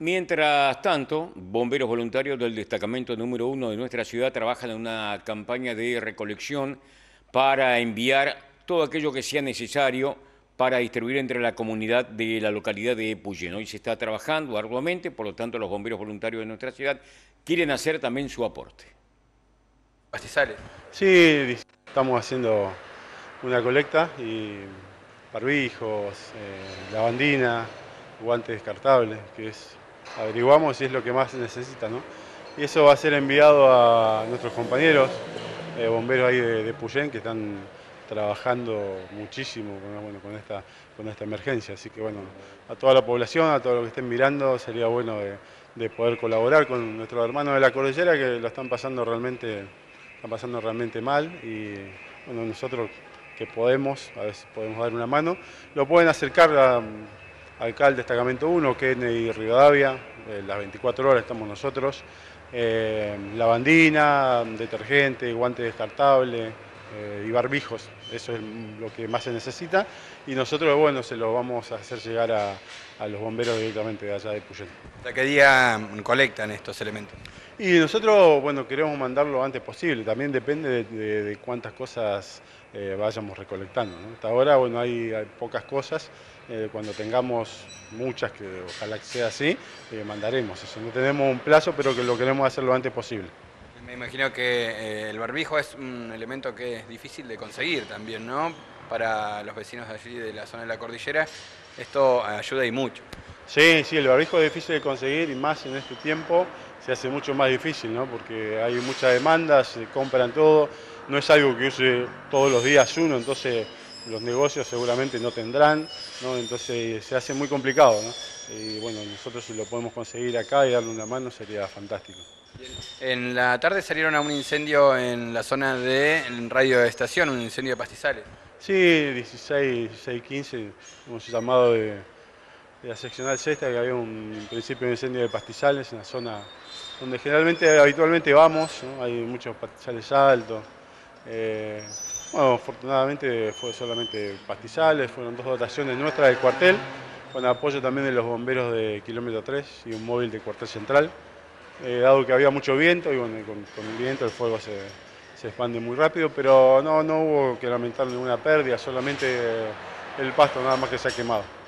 Mientras tanto, bomberos voluntarios del destacamento número uno de nuestra ciudad trabajan en una campaña de recolección para enviar todo aquello que sea necesario para distribuir entre la comunidad de la localidad de Epuyén. Hoy se está trabajando arduamente, por lo tanto los bomberos voluntarios de nuestra ciudad quieren hacer también su aporte. Pastizales. Sí, estamos haciendo una colecta y barbijos, eh, lavandina, guantes descartables, que es averiguamos si es lo que más necesita, ¿no? Y eso va a ser enviado a nuestros compañeros eh, bomberos ahí de, Puyén que están trabajando muchísimo con, esta, con esta emergencia. Así que bueno, a toda la población, a todos los que estén mirando, sería bueno de, poder colaborar con nuestros hermanos de la cordillera que lo están pasando realmente, están pasando realmente mal y bueno, nosotros que podemos, a si podemos dar una mano, lo pueden acercar a alcalde destacamento 1, Kennedy Rivadavia, eh, las 24 horas estamos nosotros, eh, lavandina, detergente, guante descartable eh, y barbijos, eso es lo que más se necesita y nosotros, bueno, se lo vamos a hacer llegar a, los bomberos directamente de allá de Puyén. ¿Hasta qué día colectan estos elementos? Y nosotros, bueno, queremos mandarlo lo antes posible, también depende de, cuántas cosas eh, vayamos recolectando. Hasta ahora, bueno, hay, pocas cosas, eh, cuando tengamos muchas, que ojalá que sea así, eh, mandaremos eso. No tenemos un plazo, pero que lo queremos hacer lo antes posible. Me imagino que el barbijo es un elemento que es difícil de conseguir también, ¿no? Para los vecinos de allí de la zona de la cordillera, esto ayuda y mucho. Sí, sí, el barbijo es difícil de conseguir y más en este tiempo se hace mucho más difícil, ¿no? porque hay mucha demanda, se compran todo, no es algo que use todos los días uno, entonces los negocios seguramente no tendrán, ¿no? entonces se hace muy complicado. ¿no? Y bueno, nosotros si lo podemos conseguir acá y darle una mano sería fantástico. En la tarde salieron a un incendio en la zona de radio de estación, un incendio de pastizales. Sí, 16, 16 15, hemos llamado de, de la seccional sexta que había un principio de incendio de pastizales en la zona donde generalmente, habitualmente vamos, hay muchos pastizales altos. Eh, bueno, afortunadamente fue solamente pastizales, fueron dos dotaciones nuestras del cuartel, con apoyo también de los bomberos de kilómetro 3 y un móvil de cuartel central. Eh, dado que había mucho viento y con, el viento el fuego se, se, expande muy rápido, pero no, no hubo que lamentar ninguna pérdida, solamente el pasto nada más que se ha quemado.